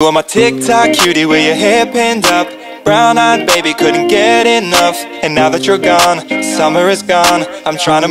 You are my TikTok cutie with your hair pinned up. Brown eyed baby couldn't get enough. And now that you're gone, summer is gone. I'm trying to